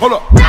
Hold up.